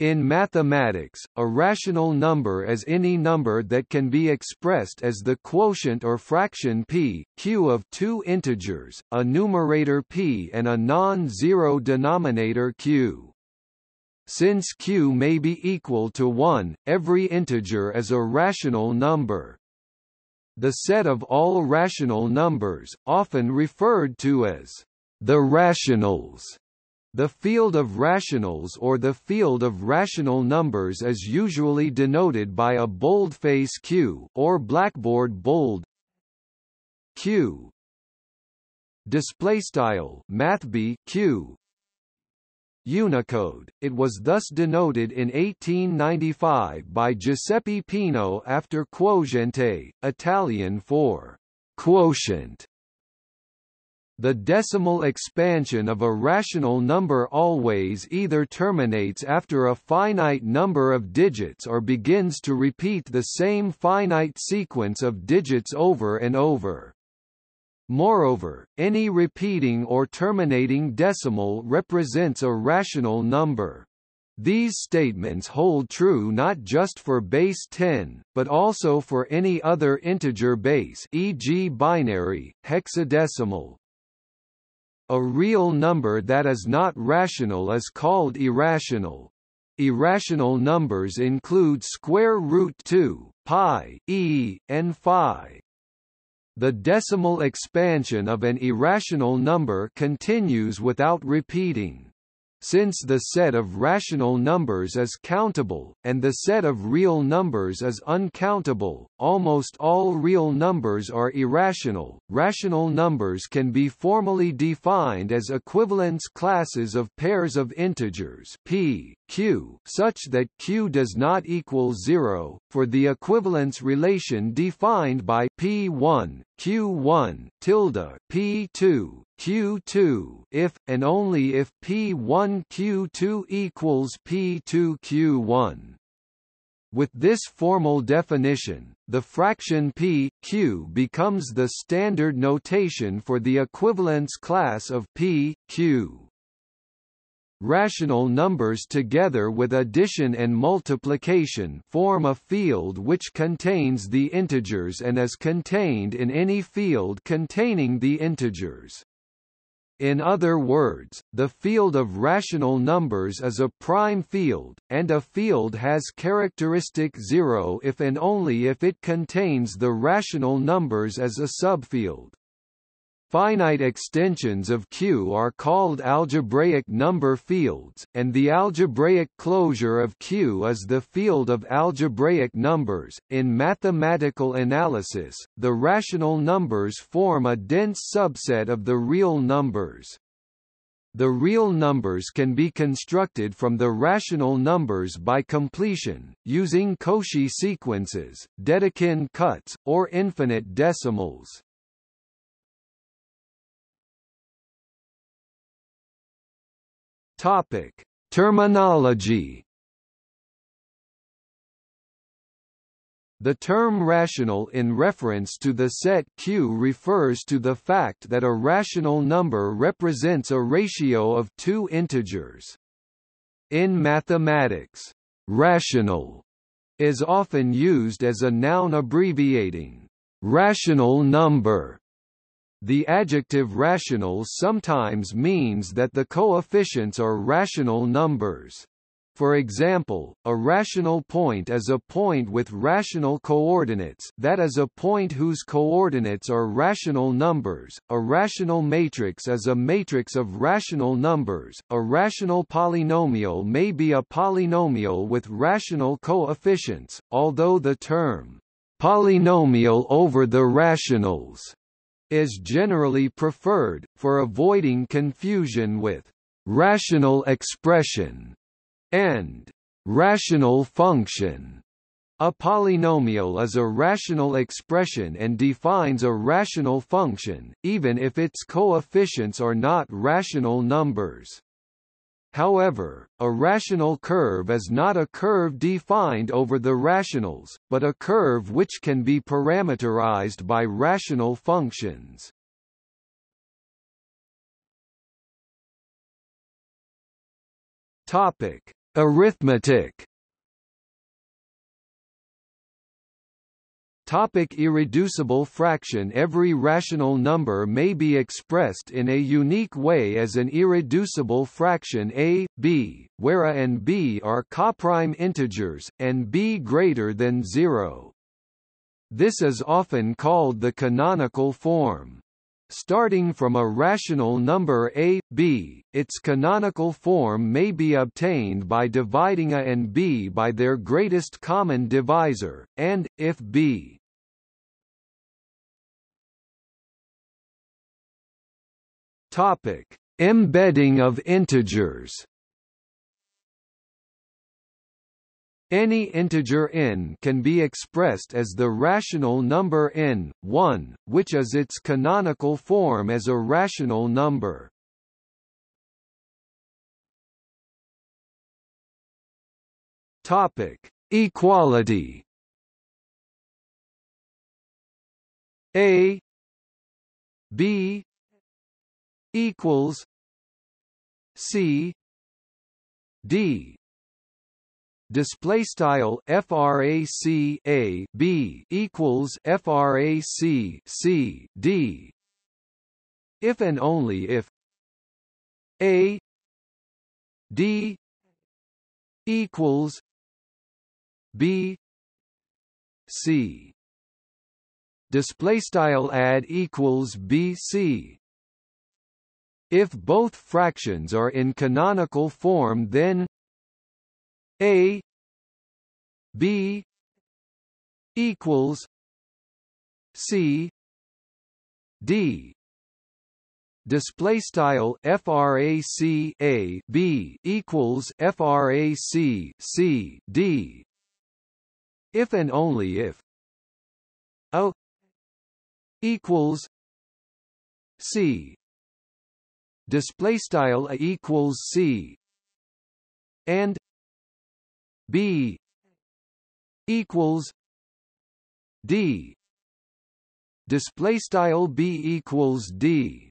In mathematics, a rational number is any number that can be expressed as the quotient or fraction p, q of two integers, a numerator p and a non-zero denominator q. Since q may be equal to 1, every integer is a rational number. The set of all rational numbers, often referred to as the rationals, the field of rationals or the field of rational numbers is usually denoted by a boldface Q or blackboard bold Q display style mathb Q Unicode. It was thus denoted in 1895 by Giuseppe Peano after quoziente, Italian for quotient. The decimal expansion of a rational number always either terminates after a finite number of digits or begins to repeat the same finite sequence of digits over and over. Moreover, any repeating or terminating decimal represents a rational number. These statements hold true not just for base 10, but also for any other integer base e.g. binary, hexadecimal, a real number that is not rational is called irrational. Irrational numbers include square root 2, pi, e, and phi. The decimal expansion of an irrational number continues without repeating. Since the set of rational numbers is countable, and the set of real numbers is uncountable, almost all real numbers are irrational. Rational numbers can be formally defined as equivalence classes of pairs of integers p, q, such that q does not equal 0, for the equivalence relation defined by p1, q1, tilde, p2, Q2 if, and only if P1 Q2 equals P2 Q1. With this formal definition, the fraction p, q becomes the standard notation for the equivalence class of p, q. Rational numbers together with addition and multiplication form a field which contains the integers and is contained in any field containing the integers. In other words, the field of rational numbers is a prime field, and a field has characteristic zero if and only if it contains the rational numbers as a subfield. Finite extensions of Q are called algebraic number fields, and the algebraic closure of Q is the field of algebraic numbers. In mathematical analysis, the rational numbers form a dense subset of the real numbers. The real numbers can be constructed from the rational numbers by completion, using Cauchy sequences, Dedekind cuts, or infinite decimals. Topic: Terminology. The term rational in reference to the set Q refers to the fact that a rational number represents a ratio of two integers. In mathematics, rational is often used as a noun abbreviating rational number the adjective rational sometimes means that the coefficients are rational numbers. For example, a rational point is a point with rational coordinates that is a point whose coordinates are rational numbers, a rational matrix is a matrix of rational numbers, a rational polynomial may be a polynomial with rational coefficients, although the term polynomial over the rationals is generally preferred, for avoiding confusion with rational expression and rational function. A polynomial is a rational expression and defines a rational function, even if its coefficients are not rational numbers. However, a rational curve is not a curve defined over the rationals, but a curve which can be parameterized by rational functions. Topic: Arithmetic Topic irreducible fraction Every rational number may be expressed in a unique way as an irreducible fraction a, b, where a and b are coprime integers, and b greater than zero. This is often called the canonical form. Starting from a rational number a, b, its canonical form may be obtained by dividing a and b by their greatest common divisor, and, if b Topic: Embedding of integers. Any integer n can be expressed as the rational number n, 1, which is its canonical form as a rational number. Topic: Equality. A B equals C D display style frac a b equals frac c d. If and only if a d equals b c. Display style add equals bc if both fractions are in canonical form then a b equals c d. Display style frac a b equals frac c d. If and only if a equals c. Display style a equals c. And b equals d. Display style b equals d.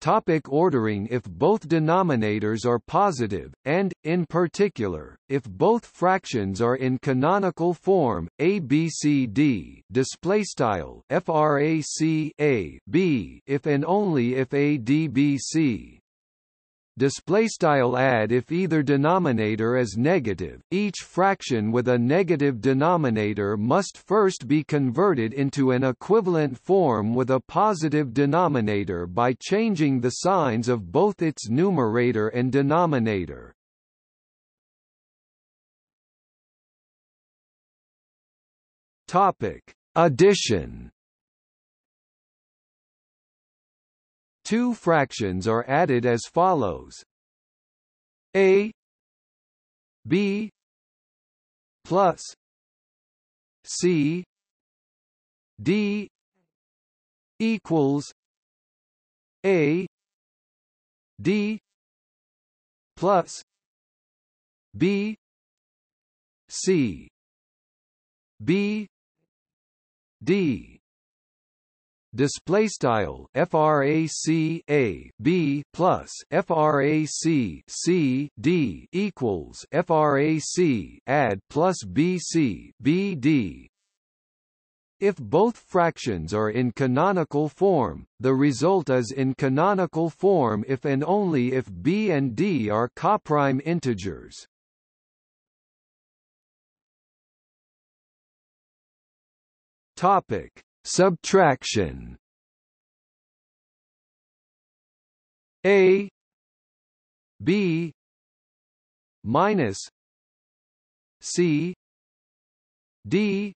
Topic ordering If both denominators are positive, and, in particular, if both fractions are in canonical form, ABCD display style frac a b if and only if ADBC display style add if either denominator is negative. Each fraction with a negative denominator must first be converted into an equivalent form with a positive denominator by changing the signs of both its numerator and denominator. Topic. Addition Two fractions are added as follows. A b plus c d equals a d plus b c b d display style frac a b plus frac c d equals frac add plus bc bd if both fractions are in canonical form, the result is in canonical form if and only if b and d are coprime integers. Topic: Subtraction. A B minus C D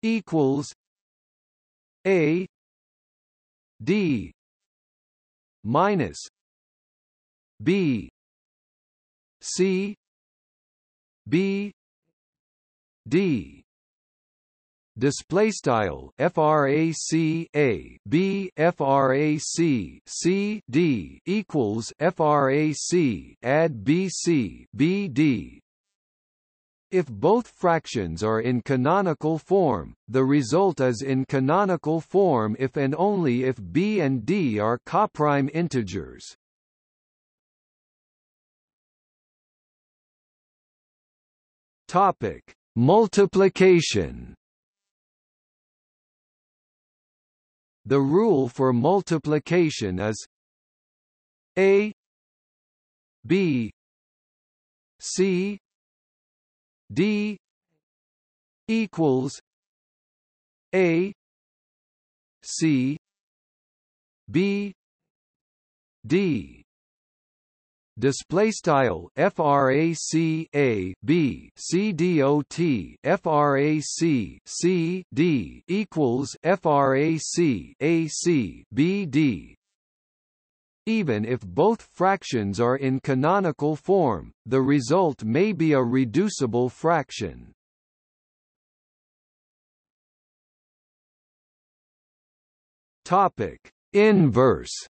equals A D minus B C B D display style frac a b frac c d equals frac add bc bd if both fractions are in canonical form, the result is in canonical form if and only if b and d are coprime integers. Topic: Multiplication. The rule for multiplication is a b c d equals a c b d display style frac a b c dot frac c d equals frac a c b d even if both fractions are in canonical form, the result may be a reducible fraction. Topic: Inverse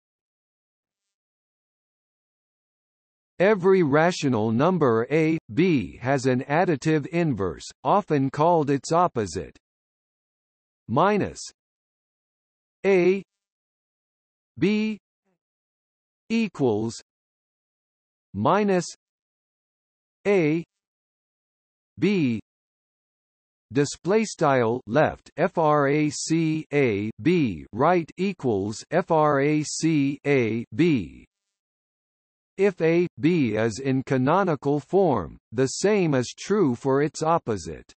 Every rational number a, b has an additive inverse, often called its opposite. Minus a b equals minus a b display style left frac a b right equals frac a b if a, b is in canonical form, the same is true for its opposite.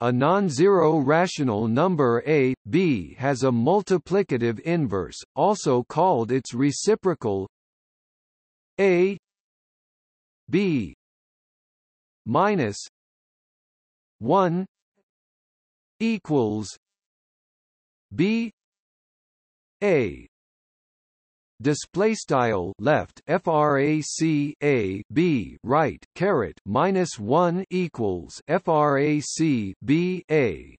A non-zero rational number a, b has a multiplicative inverse, also called its reciprocal a b minus 1 equals b a display style left frac a b right caret minus 1 equals frac b a.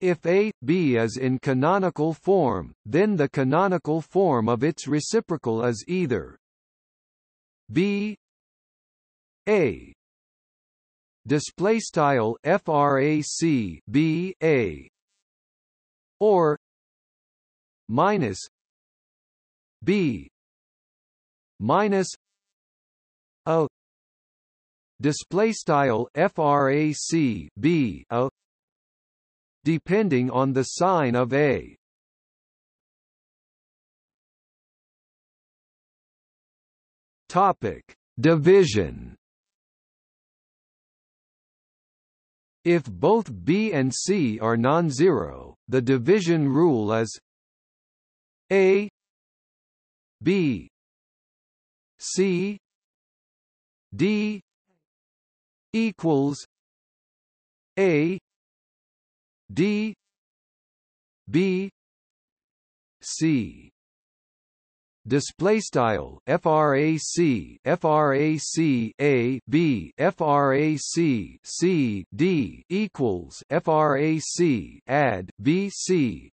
If a b is in canonical form then the canonical form of its reciprocal is either b a. Display style frac b a. Or minus b minus a display style frac b a depending on the sign of a. Topic division. If both B and C are non-zero, the division rule is A B C D equals A D B C. Display style frac frac a b frac c d equals frac add b c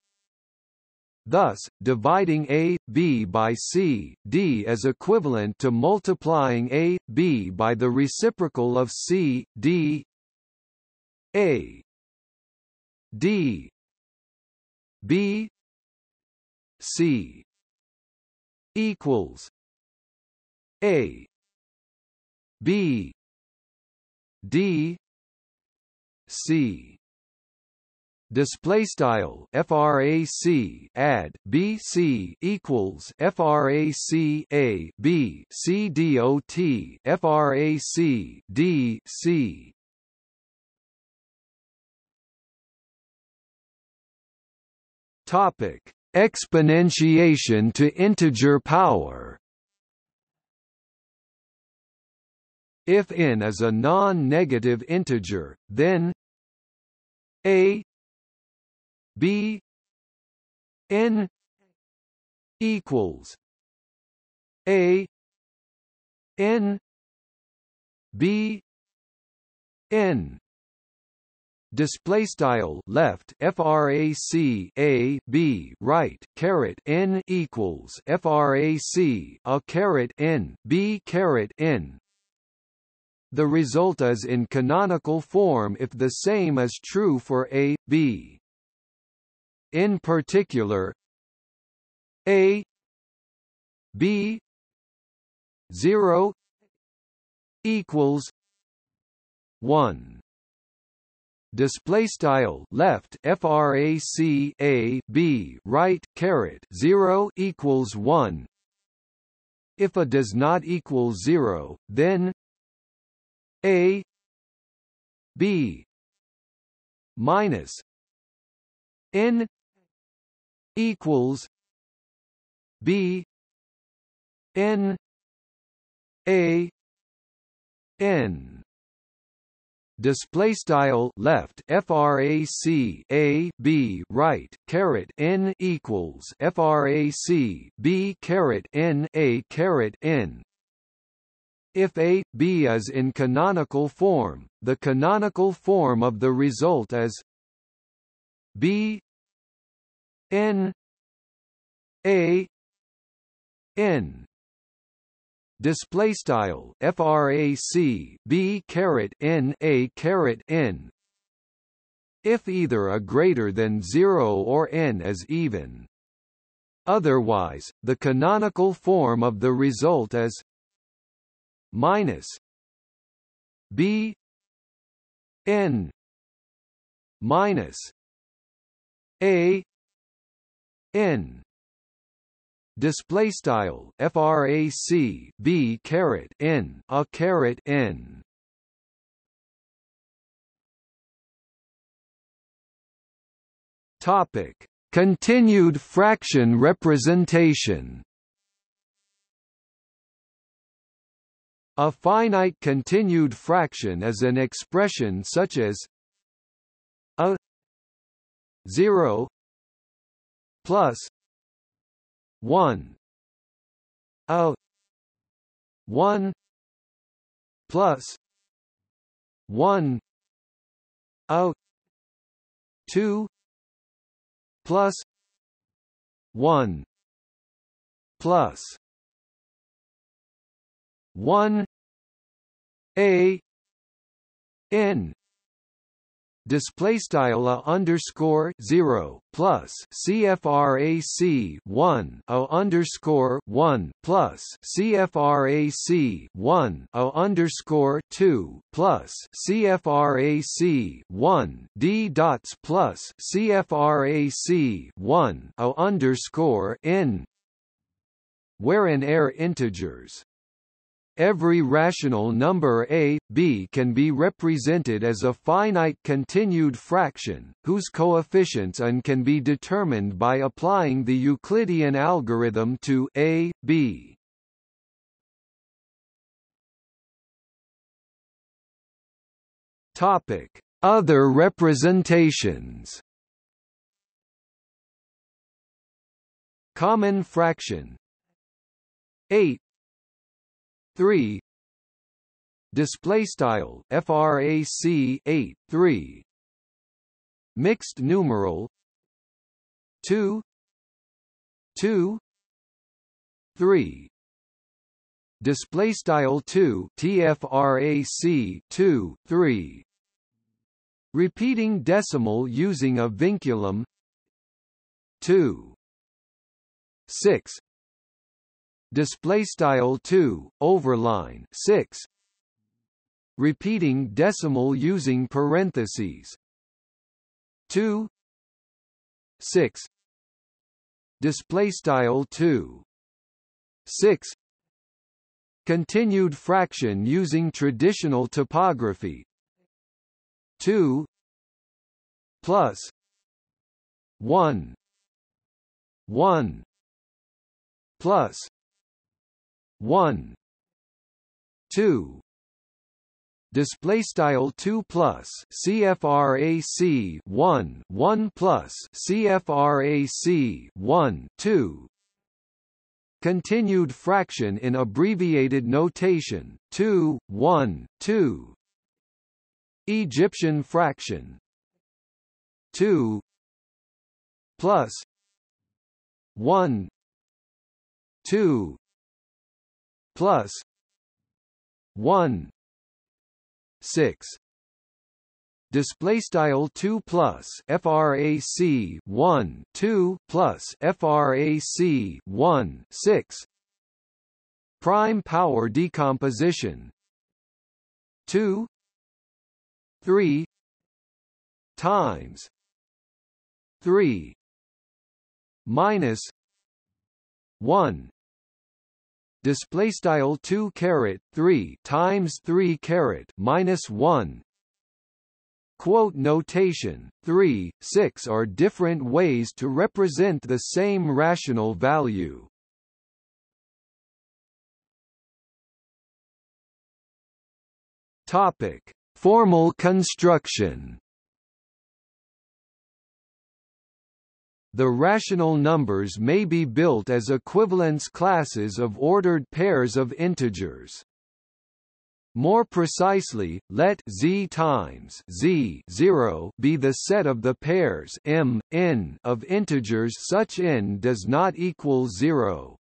Thus, dividing A, B by C, D is equivalent to multiplying A, B by the reciprocal of C, D A D B C equals A B D C display style frac add bc equals frac a b c dot frac d c. Topic. Exponentiation to integer power. If n is a non-negative integer then a B N equals A N B N. Display style left frac a b right caret n equals frac a caret n b caret n. The result is in canonical form if the same is true for a b in particular a b 0 equals 1 display style left frac a b right caret 0 equals 1 if a does not equal 0 then a b minus n equals b n a n. Display style left frac a b right caret n equals frac b caret n a caret n. If a b is in canonical form the canonical form of the result is b n a n. Display style frac b caret n a caret n. If either a greater than 0 or n is even. Otherwise the canonical form of the result is minus b n minus a n. Display style frac b caret n a caret n. Topic. Continued fraction representation. A finite continued fraction is an expression such as a 0 plus 1 a 1 plus 1 a 2 plus 1 plus 1 a n display style a underscore zero plus CFRAC one a underscore one plus CFRAC one a underscore two plus CFRAC one D dots plus CFRAC one a underscore n where n are integers Every rational number a, b can be represented as a finite continued fraction, whose coefficients n can be determined by applying the Euclidean algorithm to a, b. Topic: Other representations. Common fraction 8 3 display style frac 8 3 mixed numeral 2 2 3 display style 2 tfrac 2 3 repeating decimal using a vinculum 2 6 display style 2 overline 6 repeating decimal using parentheses. 2 6 display style 2 6 continued fraction using traditional typography. 2 plus. 1 1 plus 1 2 display style 2 plus CFRAC 1 1 plus CFRAC 1 2 continued fraction in abbreviated notation 2 1 2 Egyptian fraction 2 plus 1 2 plus 1 6 display style 2 plus frac 1 2 plus frac 1 6 prime power decomposition 2 three times three minus one display style 2 caret 3 times 3 caret minus 1 quote notation 3 6 are different ways to represent the same rational value. Topic. Formal construction The rational numbers may be built as equivalence classes of ordered pairs of integers. More precisely, let z times z 0 be the set of the pairs m n of integers such n does not equal 0.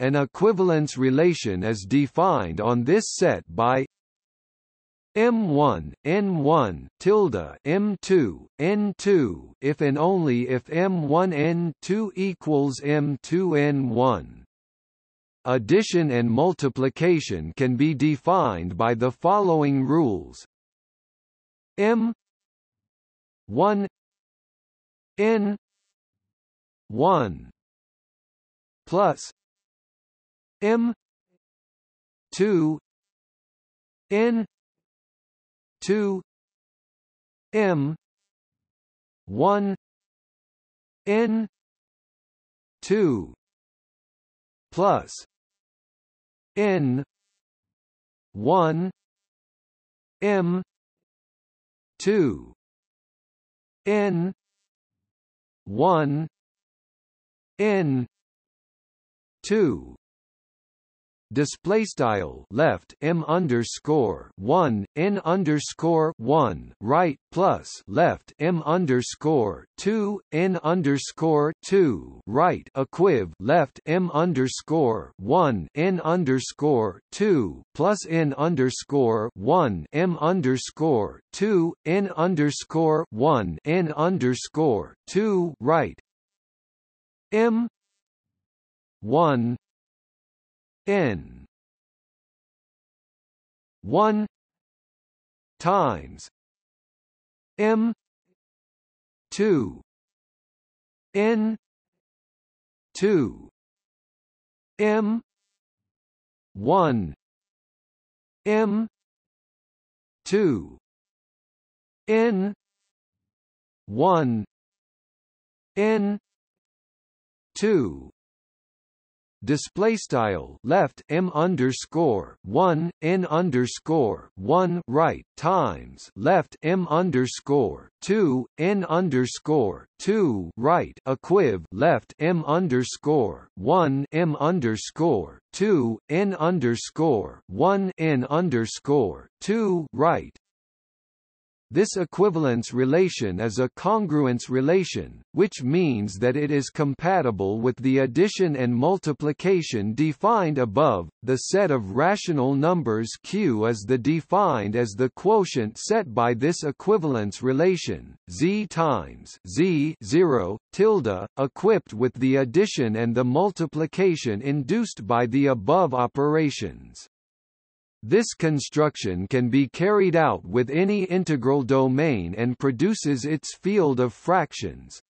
An equivalence relation is defined on this set by M1, N1, tilde M2, N2, if and only if M1 N2 equals M2 N1. Addition and multiplication can be defined by the following rules. M 1 N 1 plus M 2 N two M one N two plus N one M two N one N two display style left m underscore one n underscore one right plus left m underscore two n underscore two right equiv left m underscore one n underscore two plus n underscore one m underscore two n underscore one n underscore two right. M one n 1 times m 2 n 2 m 1 m 2 n 1 n 2 display style left m underscore one n underscore one right times left m underscore two n underscore two right equiv left m underscore one m underscore two n underscore one n underscore two right this equivalence relation is a congruence relation, which means that it is compatible with the addition and multiplication defined above. The set of rational numbers Q is the defined as the quotient set by this equivalence relation, z times z 0 tilde, equipped with the addition and the multiplication induced by the above operations. This construction can be carried out with any integral domain and produces its field of fractions.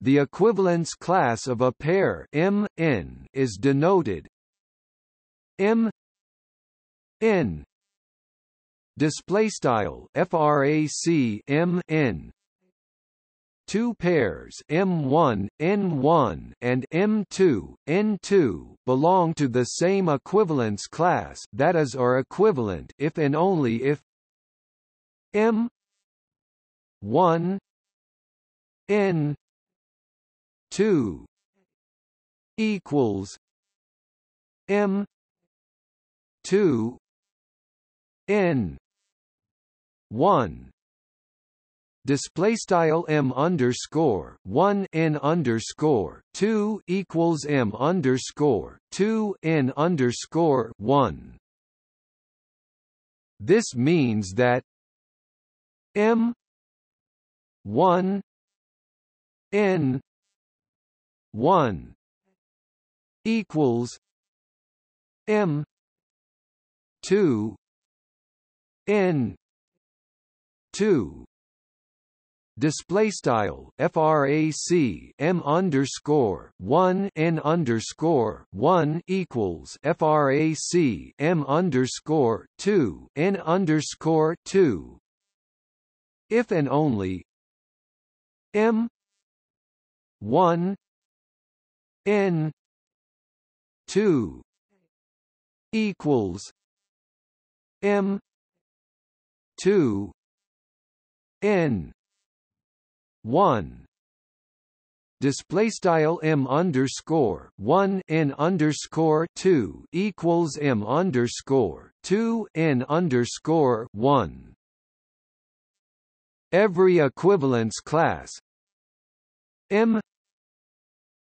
The equivalence class of a pair M n is denoted M n display style frac M n two pairs M1, N1 and M2, N2 belong to the same equivalence class that is are equivalent if and only if M 1 N 2 equals M 2 N 1 display style m underscore one n underscore two equals m underscore two n underscore one. This means that m one n one equals m two n two display style frac m underscore 1 n underscore 1 equals frac m underscore 2 n underscore 2 if and only m 1 n 2 equals m 2 n one display style m underscore one n underscore two equals m underscore two n underscore one. Every equivalence class m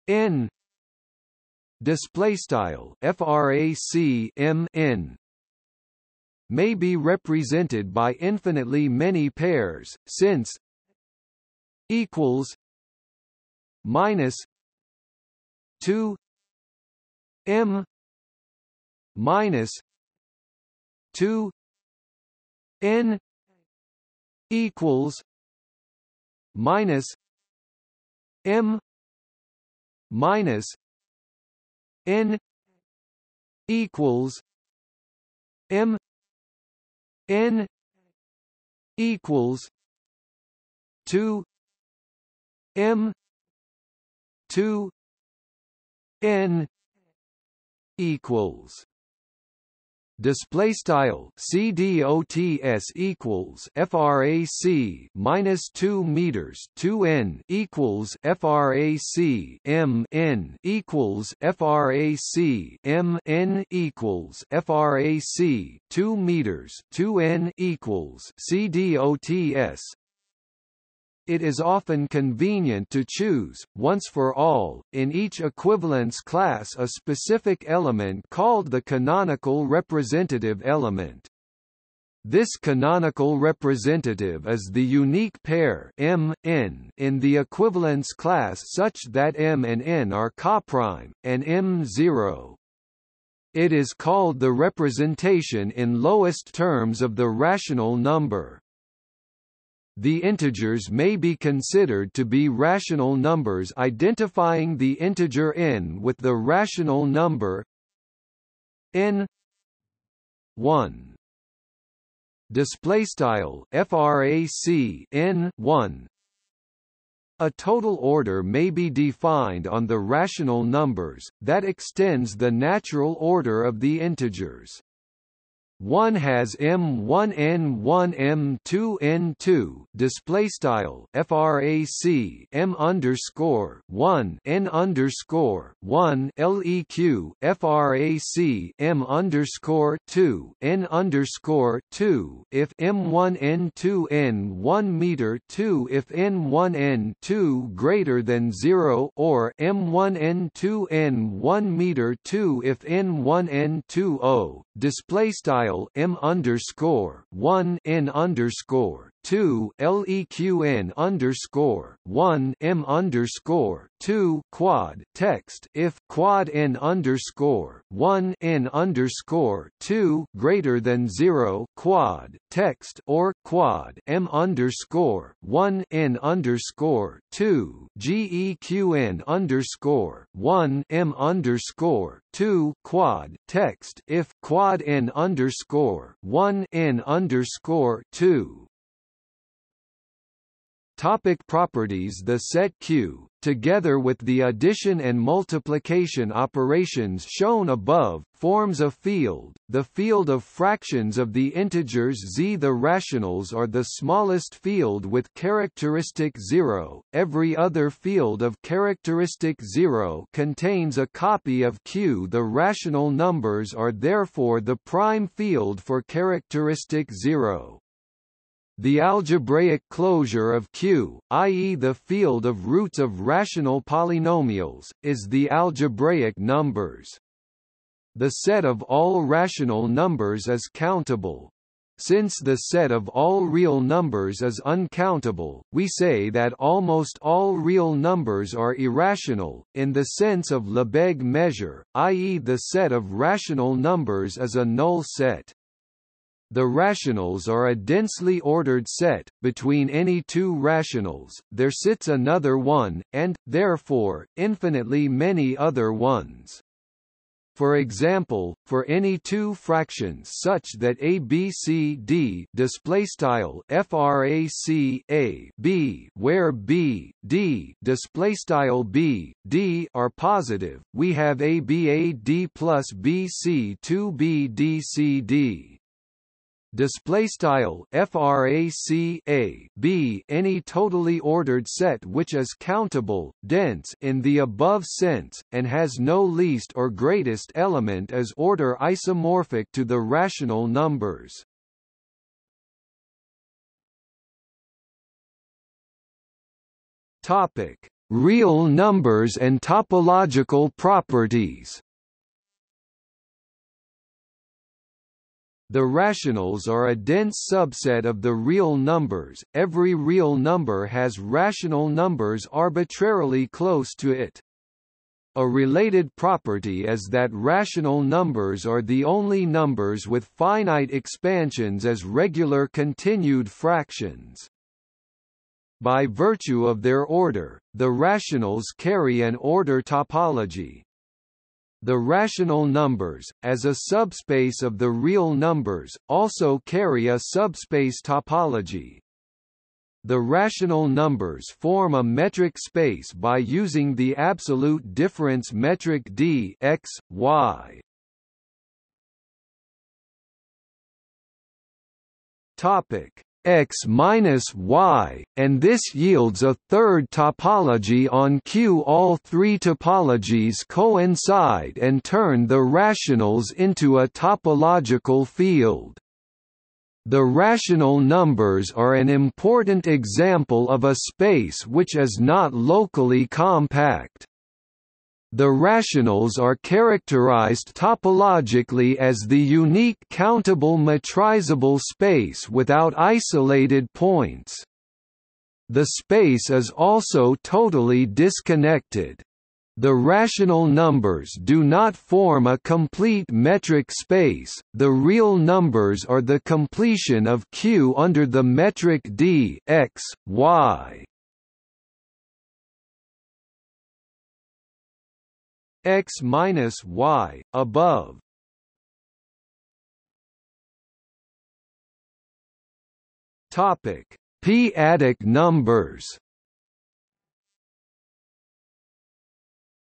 n display style frac m n may be represented by infinitely many pairs since equals minus two M minus two N equals minus M minus N equals M N equals two M two N equals display style CDOTS equals frac minus 2 meters 2 n equals frac m n equals frac m n equals frac 2 meters 2 n equals CDOTS it is often convenient to choose, once for all, in each equivalence class a specific element called the canonical representative element. This canonical representative is the unique pair M, N in the equivalence class such that M and N are coprime, and M0. It is called the representation in lowest terms of the rational number. The integers may be considered to be rational numbers identifying the integer n with the rational number n 1 display style frac n 1 a total order may be defined on the rational numbers that extends the natural order of the integers one has M1N1 M2N2 display style frac M underscore 1 N underscore 1 LEQ frac M underscore 2 N underscore 2 if M1N2 N1 meter 2 if N1N2 greater than 0 or M1N2 N1 meter 2 if N1N2 O display style style m underscore one n underscore two leqn underscore one m underscore two quad text if quad n underscore one n underscore two greater than zero quad text or quad m underscore one n underscore two geqn underscore one m underscore two quad text if quad n underscore one n underscore two Topic properties The set Q, together with the addition and multiplication operations shown above, forms a field, the field of fractions of the integers z. The rationals are the smallest field with characteristic 0, every other field of characteristic 0 contains a copy of Q. The rational numbers are therefore the prime field for characteristic 0. The algebraic closure of Q, i.e. the field of roots of rational polynomials, is the algebraic numbers. The set of all rational numbers is countable. Since the set of all real numbers is uncountable, we say that almost all real numbers are irrational, in the sense of Lebesgue measure, i.e. the set of rational numbers is a null set. The rationals are a densely ordered set, between any two rationals, there sits another one, and, therefore, infinitely many other ones. For example, for any two fractions such that a b c d display style frac a b where b d display style b d are positive, we have a b a d plus b c 2 b d c d display style frac a b any totally ordered set which is countable dense in the above sense and has no least or greatest element is order isomorphic to the rational numbers. Topic. Real numbers and topological properties The rationals are a dense subset of the real numbers. Every real number has rational numbers arbitrarily close to it. A related property is that rational numbers are the only numbers with finite expansions as regular continued fractions. By virtue of their order, the rationals carry an order topology. The rational numbers, as a subspace of the real numbers, also carry a subspace topology. The rational numbers form a metric space by using the absolute difference metric d x, y. Topic x minus y, and this yields a third topology on Q. All three topologies coincide and turn the rationals into a topological field. The rational numbers are an important example of a space which is not locally compact. The rationals are characterized topologically as the unique countable metrizable space without isolated points. The space is also totally disconnected. The rational numbers do not form a complete metric space, the real numbers are the completion of Q under the metric d x, y. x minus y above. Topic. P-adic numbers.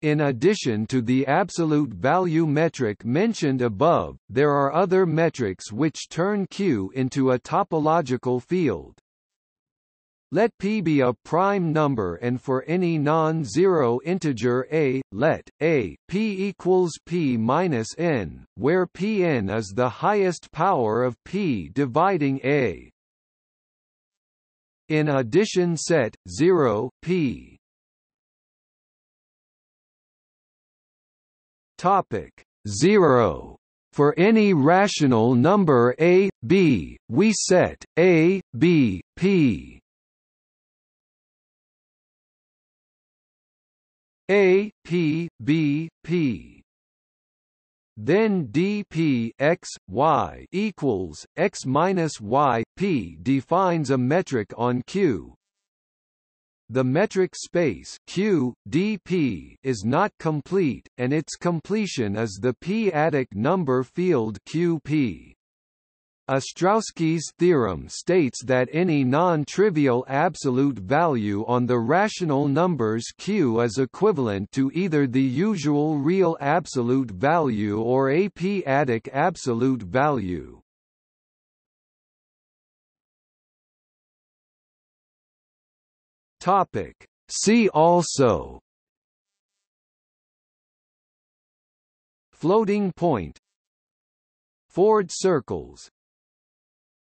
In addition to the absolute value metric mentioned above, there are other metrics which turn Q into a topological field. Let p be a prime number and for any non-zero integer a, let a p equals p minus n, where pn is the highest power of p dividing a. In addition set 0 p. Topic 0 for any rational number a, b, we set a, b, p A P B P then dp x y equals x minus y p defines a metric on Q. The metric space Q dp is not complete, and its completion is the p-adic number field QP. Ostrowski's theorem states that any non-trivial absolute value on the rational numbers Q is equivalent to either the usual real absolute value or a p-adic absolute value. Topic. See also Floating point Ford circles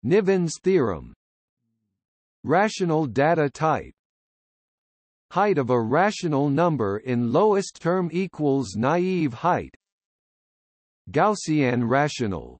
Niven's theorem. Rational data type. Height of a rational number in lowest term equals naive height. Gaussian rational